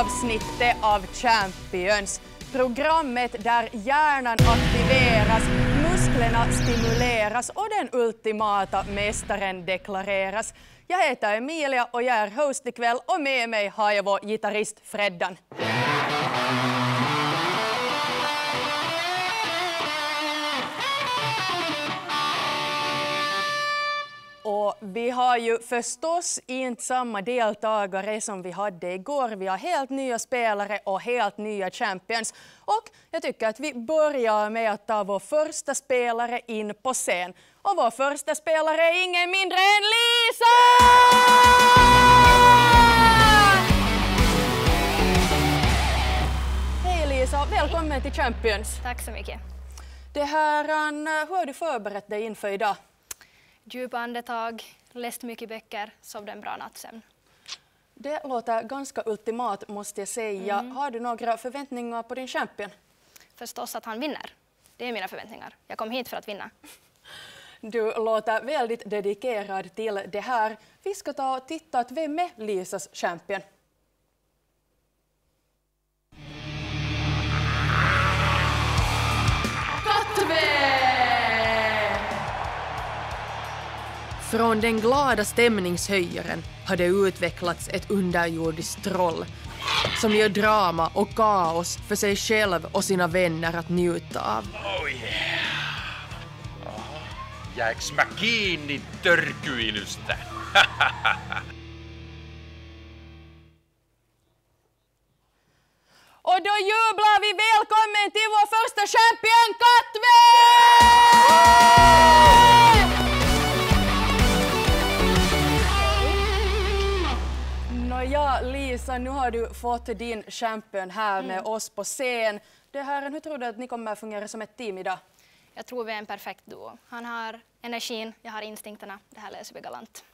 avsnittet av Champions. Programmet där hjärnan aktiveras, musklerna stimuleras och den ultimata mästaren deklareras. Jag heter Emilia och jag är host ikväll och med mig har jag vår gitarrist Freddan. Har ju förstås inte samma deltagare som vi hade igår. Vi har helt nya spelare och helt nya champions. Och jag tycker att vi börjar med att ta vår första spelare in på scen. Och vår första spelare är ingen mindre än Lisa! Hej Lisa, välkommen till Champions. Tack så mycket. Det här, hur har du förberett dig inför idag? Djupa andetag, läst mycket böcker, sovde en bra nattsömn. Det låter ganska ultimat måste jag säga. Mm. Har du några förväntningar på din champion? Förstås att han vinner. Det är mina förväntningar. Jag kom hit för att vinna. Du låter väldigt dedikerad till det här. Vi ska ta och titta att vem är Lisas champion? Från den glada stämningshöjaren har det utvecklats ett underjordiskt troll som gör drama och kaos för sig själv och sina vänner att njuta av. Oh yeah. Jääks mä kiinni törkyilystä? Och då jublar vi välkommen till vår första champion Lisa, nu har du fått din champion här med mm. oss på scen. Det här, hur tror du att ni kommer fungera som ett team idag? Jag tror vi är en perfekt duo. Han har energin, jag har instinkterna. Det här löser vi galant.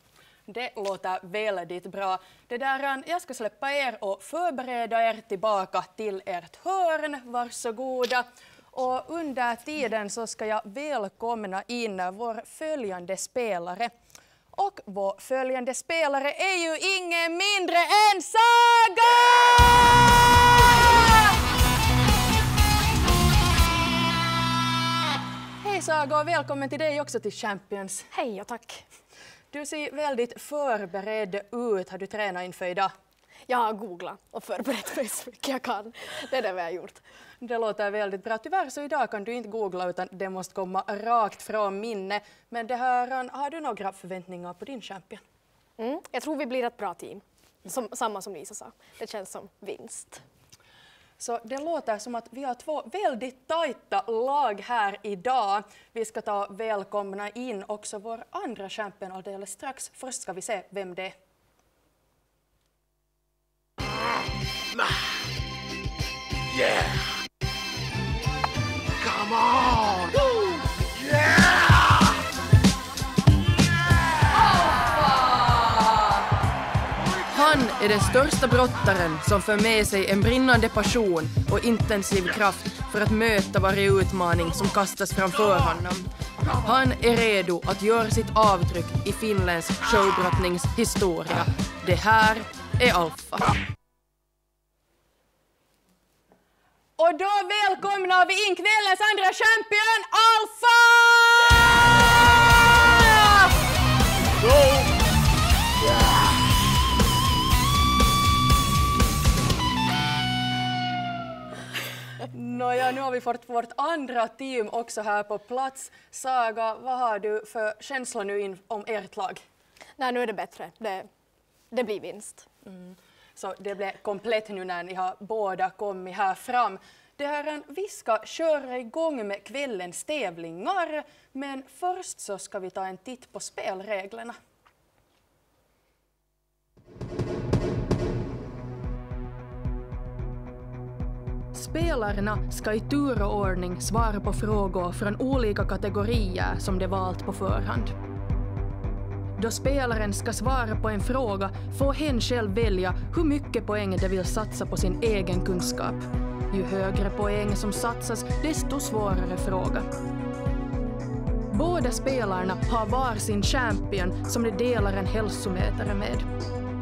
Det låter väldigt bra. Det där, jag ska släppa er och förbereda er tillbaka till ert hörn. Varsågoda. Och under tiden så ska jag välkomna in vår följande spelare. Och vår följande spelare är ju ingen mindre än Saga! Hej Saga och välkommen till dig också till Champions. Hej och tack. Du ser väldigt förberedd ut. Har du tränat inför idag? Jag har googlat och förberett mig så mycket jag kan. Det är det vi har gjort. Det låter väldigt bra. Tyvärr så idag kan du inte googla utan det måste komma rakt från minne. Men det här, har du några förväntningar på din champion? Mm, jag tror vi blir ett bra team. Som, samma som Lisa sa. Det känns som vinst. Så det låter som att vi har två väldigt tajta lag här idag. Vi ska ta välkomna in också vår andra champion alldeles strax. Först ska vi se vem det är. Yeah! Come on! Han är den största brottaren som för med sig en brinnande passion och intensiv kraft för att möta varje utmaning som kastas framför honom. Han är redo att göra sitt avtryck i Finlands showbrottningshistoria. Det här är Alfa. Och då välkomnar vi in kvällens andra champion, Alfa! Nåja, nu har vi fått vårt andra team också här på plats. Saga, vad har du för känsla nu in om ert lag? Nej, nu är det bättre. Det, det blir vinst. Mm. Så det blev komplett nu när ni har båda kommit här fram. Det här, vi ska köra igång med kvällens tävlingar, men först så ska vi ta en titt på spelreglerna. Spelarna ska i tur och ordning svara på frågor från olika kategorier som de valt på förhand. Då spelaren ska svara på en fråga får hen själv välja hur mycket poäng de vill satsa på sin egen kunskap. Ju högre poäng som satsas, desto svårare fråga. Båda spelarna har var sin champion som de delar en hälsomätare med.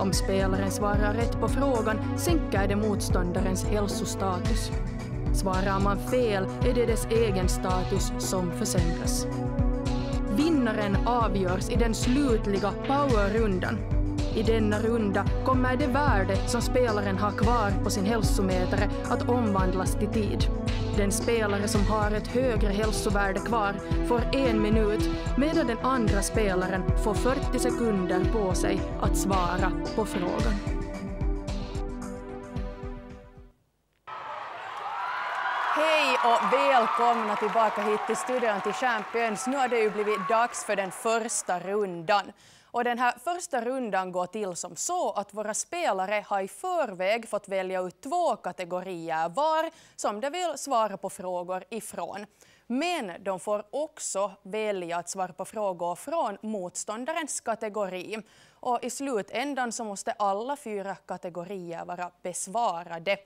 Om spelaren svarar rätt på frågan sänker det motståndarens hälsostatus. Svarar man fel är det dess egen status som försämras. Vinnaren avgörs i den slutliga powerrundan. I denna runda kommer det värde som spelaren har kvar på sin hälsomätare att omvandlas till tid. Den spelare som har ett högre hälsovärde kvar får en minut medan den andra spelaren får 40 sekunder på sig att svara på frågan. Och välkomna tillbaka hit till studion till Champions. Nu har det ju blivit dags för den första rundan. Och den här första rundan går till som så att våra spelare har i förväg fått välja ut två kategorier var som de vill svara på frågor ifrån. Men de får också välja att svara på frågor från motståndarens kategori. Och i slutändan så måste alla fyra kategorier vara besvarade.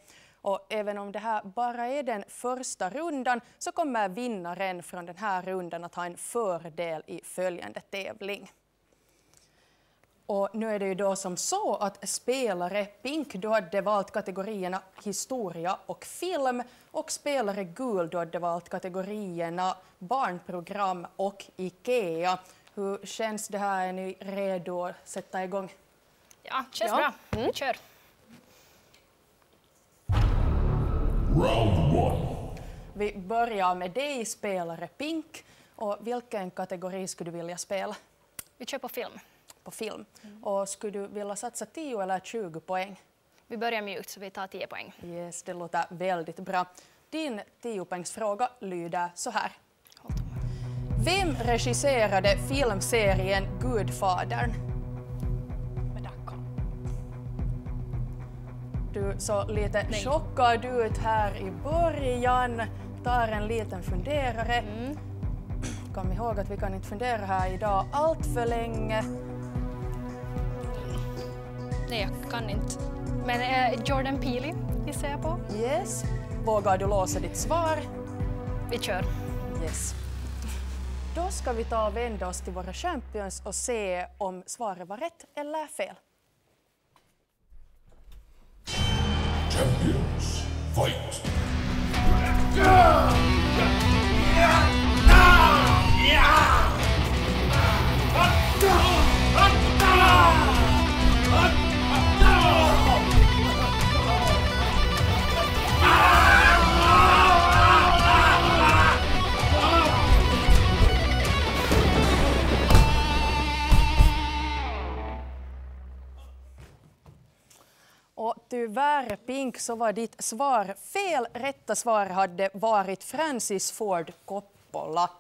Och även om det här bara är den första rundan så kommer vinnaren från den här rundan att ha en fördel i följande tävling. Och nu är det ju då som så att spelare Pink du hade valt kategorierna historia och film och spelare Gul du hade valt kategorierna barnprogram och IKEA. Hur känns det här? Är ni redo att sätta igång? Ja, känns Ja. bra. Mm. Kör. Round one. Vi börjar med dig, spelare Pink. Och vilken kategori skulle du vilja spela Vi kör på film. på film? Och skulle du vilja satsa 10 eller 20 poäng? Vi börjar mjukt så vi tar 10 poäng. Yes, det låter väldigt bra. Din 10-poängsfråga lyder så här. Vem regisserade filmserien Gudfadern? Du såg lite chockad ut här i början. Tar en liten funderare. Kom ihåg att vi kan inte fundera här idag allt för länge. Nej, jag kan inte. Men eh, Jordan Peele gissar jag på. Yes. Vågar du låsa ditt svar? Vi kör. Yes. Då ska vi ta och vända oss till våra champions och se om svaret var rätt eller fel. Fight. Pink, så var ditt svar fel. Rätta svar hade varit Francis Ford Coppola.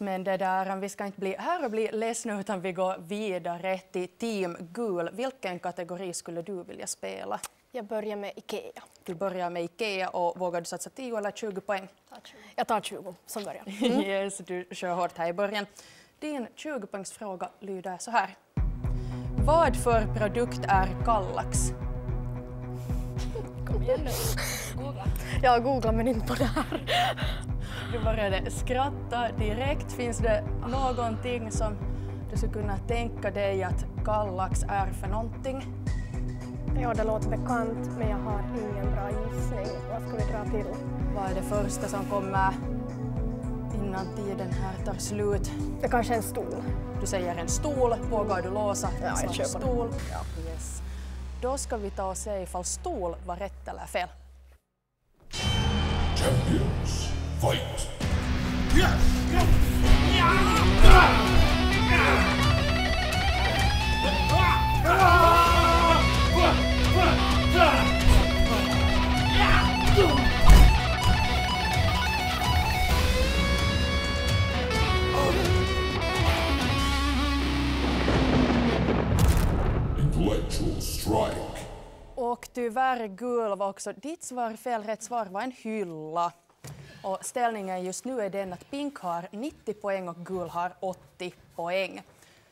Men det där, vi ska inte bli här och bli ledsna utan vi går vidare till Team Gul. Vilken kategori skulle du vilja spela? Jag börjar med IKEA. Du börjar med IKEA och vågar du satsa 10 eller 20 poäng? Jag tar 20 som början. Yes, du kör hårt här i början. Din 20-poängsfråga lyder så här. Vad för produkt är Kallax? Kom igen nu. Googla. Jag googlar men inte på det här. Du började skratta direkt. Finns det någonting som du skulle kunna tänka dig att Kallax är för någonting? Ja, det låter bekant men jag har ingen bra gissning. Vad ska vi dra till? Vad är det första som kommer innan tiden här tar slut? Det kanske är en stol. Du säger en stol. Vågar du låsa Ja, jag den. stol? Yes. Då ska vi ta och se ifall stol var rätt eller fel. Champions. Fight. Intellectual strike. Och tyvärr gul var också ditt svar fel. Rätt svar var en hylla. Och ställningen just nu är den att Pink har 90 poäng och gul har 80 poäng.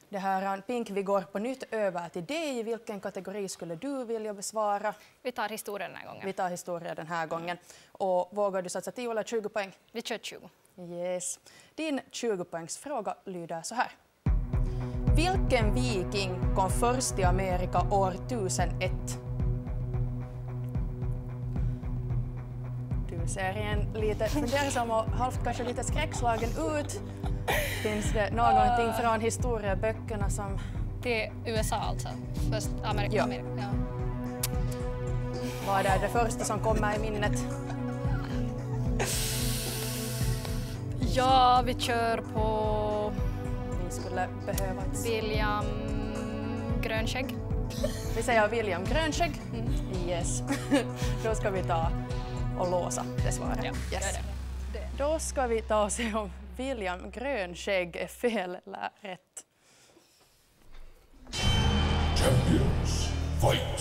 Det här, Pink, vi går på nytt över till dig. Vilken kategori skulle du vilja besvara? Vi tar historien den här gången. Vi tar historia den här gången. Och vågar du satsa 10 eller 20 poäng? Vi kör 20. Yes. Din 20-poängsfråga lyder så här. Vilken viking kom först till Amerika år 1001? Du ser igen lite fundersam och halvt kanske lite skräckslagen ut. Finns det någonting från historieböckerna som... Till USA alltså? Först Amerika? Ja. Amerika. ja. Vad är det första som kommer i minnet? Ja, vi kör på Skulle behöva... William Grönskägg. Vi säger William Grönskägg. Yes. Då ska vi ta och låsa det svaret. Ja, yes. det. Då ska vi ta och se om William Grönskägg är fel eller rätt. Champions, fight!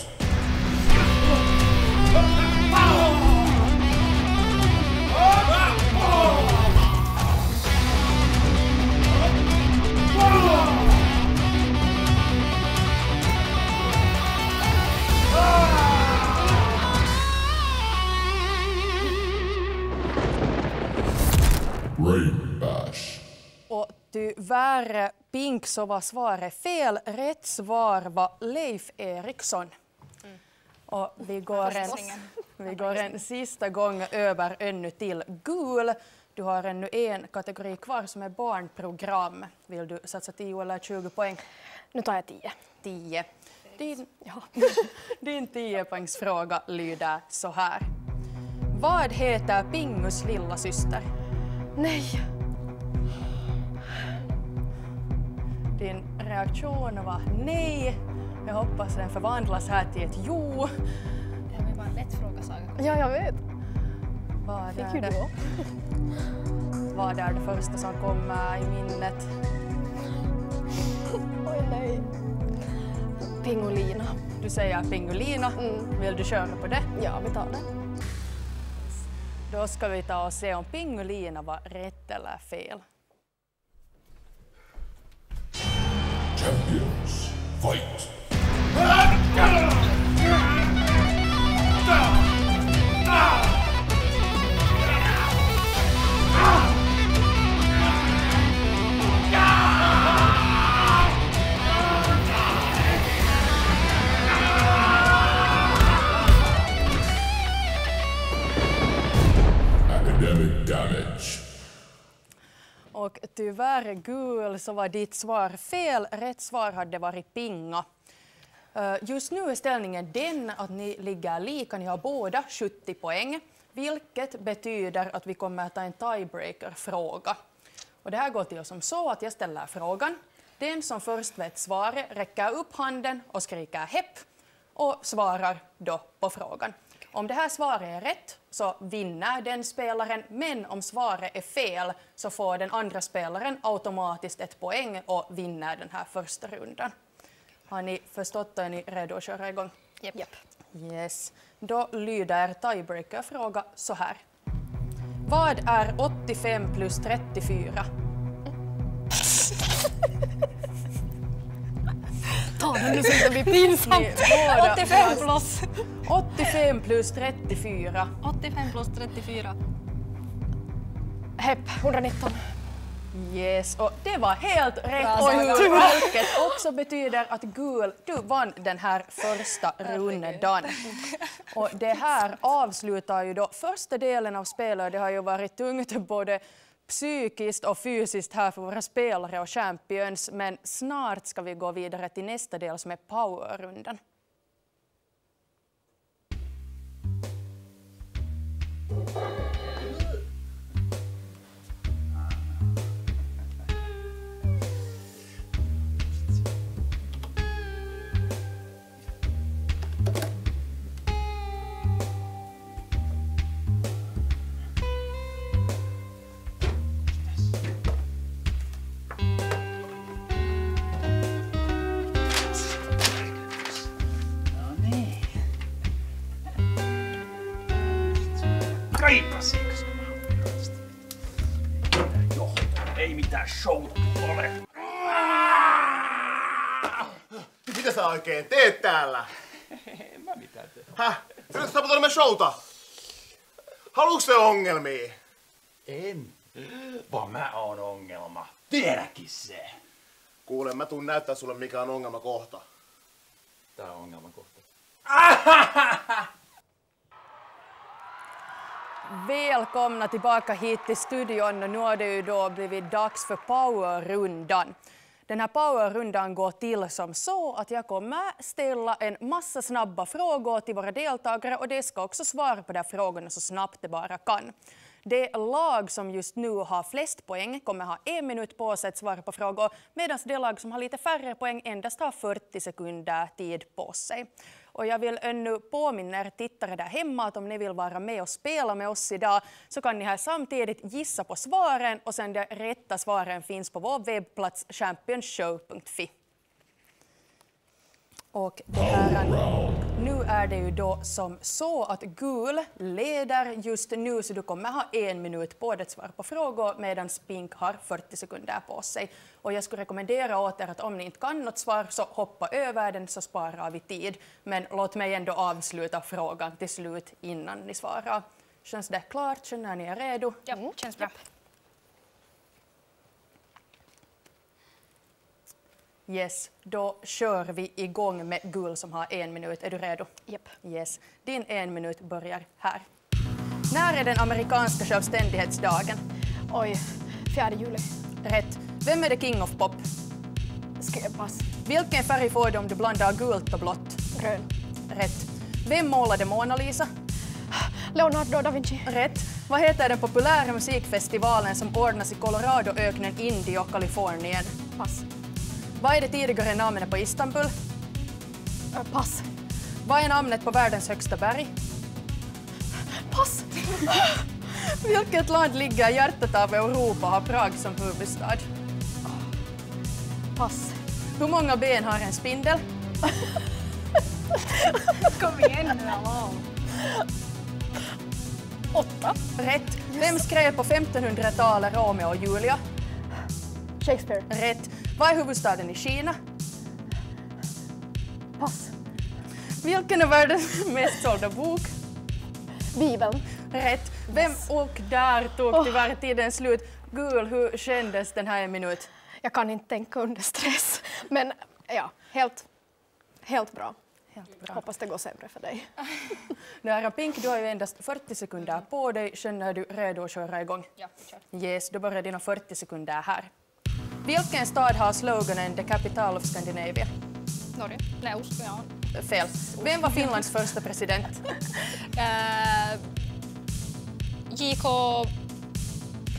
Tyvärr, Pink, så var svaret fel. Rätt svar var Leif Eriksson. Och vi går, en, vi går en sista gång över ännu till gul. Du har ännu en kategori kvar som är barnprogram. Vill du satsa 10 eller 20 poäng? Nu tar jag tio. 10. Din, ja. Din 10-poängsfråga lyder så här. Vad heter Pingus lilla syster? Nej! Reaktion var nej. Jag hoppas den förvandlas här till ett jo. Det här var bara en lätt fråga, Saga. Ja, jag vet. Vad Fick är ju det, du vad är det första som kommer i minnet? Oj, nej. Pingolina. Du säger Pingulina. Mm. Vill du köra på det? Ja, vi tar det. Då ska vi ta och se om Pingulina var rätt eller fel. Fight! Ah, Tyvärr gul så var ditt svar fel. Rätt svar hade varit pinga. Eh, just nu är ställningen den att ni ligger lika, ni har båda 70 poäng, vilket betyder att vi kommer att ta en tiebreaker-fråga. Och det här går till som så att jag ställer frågan. Den som först vet svaret räcker upp handen och skriker hepp och svarar då på frågan. Om det här svaret är rätt så vinner den spelaren, men om svaret är fel så får den andra spelaren automatiskt ett poäng och vinner den här första rundan. Har ni förstått och är ni redo att köra igång? Japp. Japp. Yes. Då lyder tiebreaker-fråga så här. Vad är 85 plus 34? Nu så det blir pinsamt. Ni båda- 85 plus, 85 plus 34. 85 plus 34. Hepp, 119. Yes, och det var helt rätt. Och vilket också betyder att gul, du vann den här första rundan. Och det här avslutar ju då första delen av spelet. Det har ju varit tungt både psykiskt och fysiskt här för våra spelare och champions. Men snart ska vi gå vidare till nästa del som är powerrundan. Showta ole. Mitä sä oikein teet täällä? En mä mitään tee. Häh? Sä nyt sabotoimme showta. Haluuks se ongelmia? En. Vaan mä oon ongelma. Tiedäkin se. Kuule, mä tuun näyttää sulle mikä on ongelma kohta. Tää on ongelmakohta. Välkomna tillbaka hit till studion. Nu har det ju då blivit dags för powerrundan. Den här powerrundan går till som så att jag kommer ställa en massa snabba frågor till våra deltagare och de ska också svara på de här frågorna så snabbt det bara kan. Det lag som just nu har flest poäng kommer ha en minut på sig att svara på frågor medan det lag som har lite färre poäng endast har 40 sekunder tid på sig. Och jag vill ännu påminna er tittare där hemma att om ni vill vara med och spela med oss idag så kan ni här samtidigt gissa på svaren och sen de rätta svaren finns på vår webbplats championshow.fi. Och det här, nu är det ju då som så att gul leder just nu så du kommer ha en minut på dig att svara på frågor medan Pink har 40 sekunder på sig. Och jag skulle rekommendera åt er att om ni inte kan något svar så hoppa över den så sparar vi tid. Men låt mig ändå avsluta frågan till slut innan ni svarar. Känns det klart? Känner ni er redo? Ja, känns bra. Yes, då kör vi igång med gul som har en minut. Är du redo? Japp. Yes. Din en minut börjar här. När är den amerikanska självständighetsdagen? Oj, 4 juli. Rätt. Vem är the king of pop? Ska jag pass? Vilken färg får du om du blandar gult och blått? Grön. Rätt. Vem målade Mona Lisa? Leonardo da Vinci. Rätt. Vad heter den populära musikfestivalen som ordnas i Coloradoöknen Indio, Kalifornien? Pass. Vad är det tidigare namnet på Istanbul? Ö, pass. Vad är namnet på världens högsta berg? Pass. Vilket land ligger i hjärtat av Europa och har Prag som huvudstad? Pass. Hur många ben har en spindel? Kom igen nu, hallå. Åtta. Rätt. Vem skrev på 1500-talet Romeo och Julia? Shakespeare. Rätt. Vad är huvudstaden i Kina? Pass. Vilken är världens mest sålda bok? Bibeln. Rätt. Vem och där tog tyvärr tiden slut. Gul, hur kändes den här en minut? Jag kan inte tänka under stress. Men ja, helt, helt bra. Helt bra. Hoppas det går sämre för dig. Nära Pink, du har ju endast 40 sekunder på dig. Känner du redo att köra igång? Ja, kör. Yes, då börjar dina 40 sekunder här. Vilken stad har sloganen The Capital of Scandinavia? Norge. Nej, Oslo, ja. Fel. Vem var Finlands första president? Eh, J.K.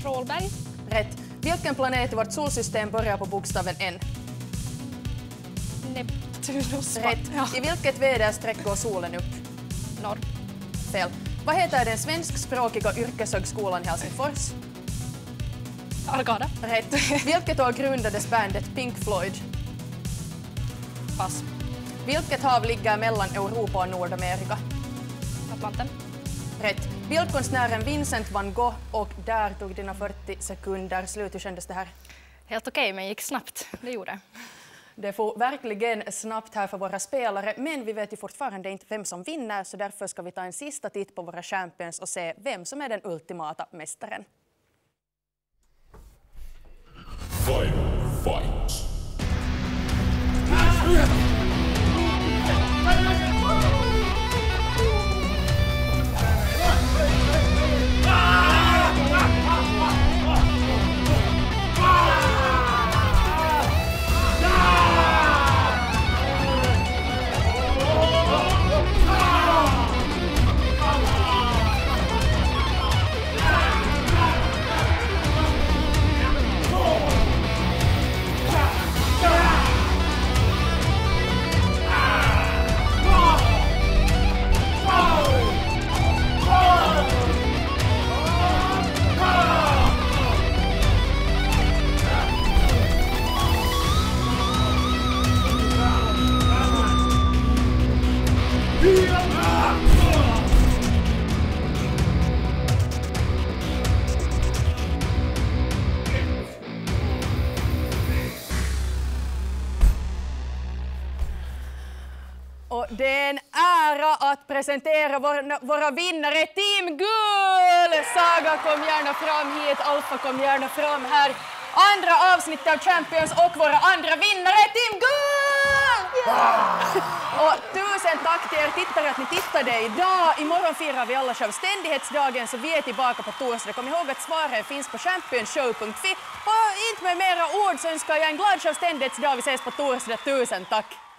Rålberg. Rätt. Vilken planet i vårt solsystem börjar på bokstaven N? Neptunus. Rätt. I vilket väderstreck går solen upp? Norr. Fel. Vad heter den svenskspråkiga yrkeshögskolan i Helsingfors? Argada. Rätt. Vilket år grundades bandet Pink Floyd? Pass. Vilket hav ligger mellan Europa och Nordamerika? Atlanten. Rätt. Bildkonstnären Vincent van Gogh och där tog dina 40 sekunder slut. Hur kändes det här? Helt okej, men gick snabbt. Det gjorde. Det får verkligen snabbt här för våra spelare, men vi vet ju fortfarande inte vem som vinner, så därför ska vi ta en sista titt på våra champions och se vem som är den ultimata mästaren. Final fight. Det är en ära att presentera våra, våra vinnare. Team Gul! Saga kom gärna fram hit, Alfa kom gärna fram här. andra avsnittet av Champions och våra andra vinnare Team Gull! Och tusen tack till er tittare att ni tittade idag. Imorgon firar vi alla självständighetsdagen så vi är tillbaka på torsdag. Kom ihåg att svaren finns på championshow.fi. Och inte med mera ord så önskar jag en glad självständighetsdag. Vi ses på torsdag. Tusen tack!